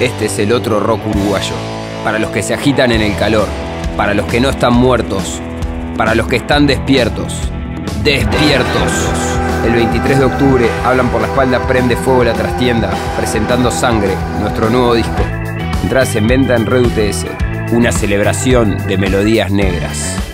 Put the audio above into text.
Este es el otro rock uruguayo. Para los que se agitan en el calor, para los que no están muertos, para los que están despiertos. ¡Despiertos! El 23 de octubre, Hablan por la espalda, prende fuego la trastienda, presentando Sangre, nuestro nuevo disco. Entradas en venta en Red UTS, una celebración de melodías negras.